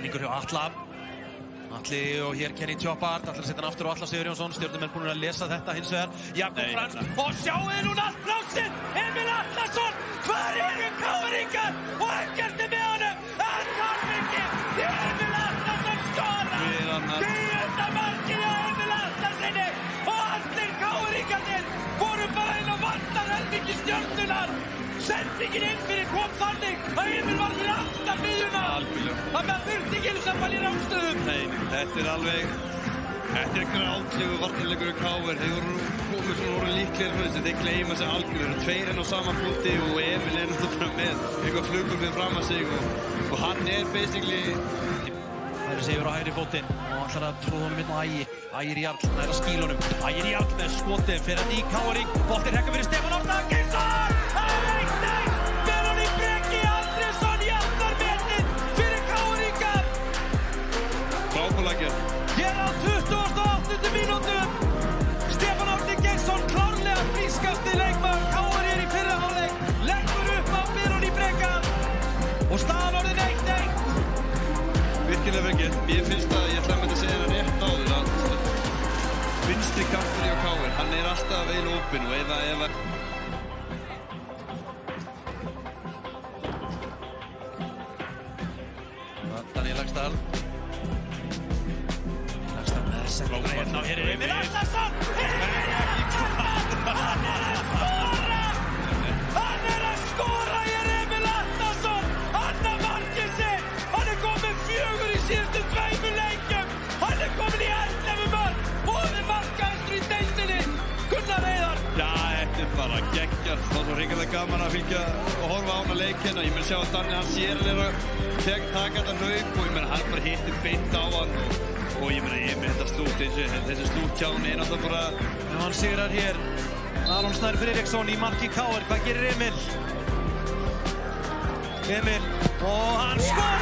Snúningur hjá Alla. Alli og hér Kenny Tjópart, allir að setja hann aftur og Alla Sigur Jónsson, stjórnum er búin að lesa þetta hins vegar. Jakob Nei, Frans, nei. og sjáu þið núna Sendingin inn fyrir kom þannig að Emil var fyrir aftan. Þannig að þurfti ekki sem var í rámstöðum. Nei, þetta er alveg Þetta er grátlegu vartanleikur í Káver Þeir voru komið svona voru líklegir fyrir þessu Þeir gleyma sig algjörður Tveir enn á sama flúti og Emil er náttúrulega með eitthvað flugur fyrir fram að sig og, og hann er basically Það er sigur á hægri fótinn og ætlar að tróða á ægi. Ægir Jarl næra skílunum. Ægir Jarl með skotið fyrir að í káring. Boltinn hekka fyrir Stefán Árna. Geirsson! Vengið Ég finnst að ég ætla að mynda að segja það rétt áður að vinstri kaftur í Káver hann er alltaf vel opinn og ef að ef að Daniel Lagstall Lagstall með sendingar hérna og hér er Emil Allarsson Já, þetta er bara geggjart. Það er svo reyngilega gaman að fylgja og horfa á hana leikina. Ég meina sjá að Danni, hann sér alveg að tek, taka þetta hlaup og ég meina hann bara hittir beint á hann og, og ég meina ég með þetta slút, þessi, þessi slút hjá hann er náttúrulega bara, Ef hann sigrar hér Aron Snær Friðriksson í marki Káar, hvað gerir Emil? Emil og hann skorar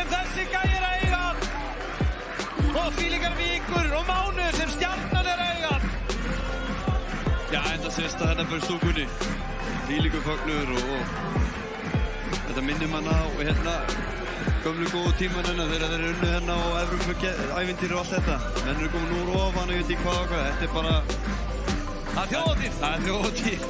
sem þessi gæir að eiga og fílingar vikur og mánuður sem stjarnan er að eiga já enda sérst að hérna fyrir stúkunni. Lílíku fagnur og, og þetta minnir mann á hérna gömlu góðu tíman hérna þegar þeir eru unnu hérna á Evropu ævintýri og allt þetta. Menn eru komin úr ofan og ég veit ekki hvað og hvað. Þetta er bara, Það er þjóðatíð það er þjóðtíð.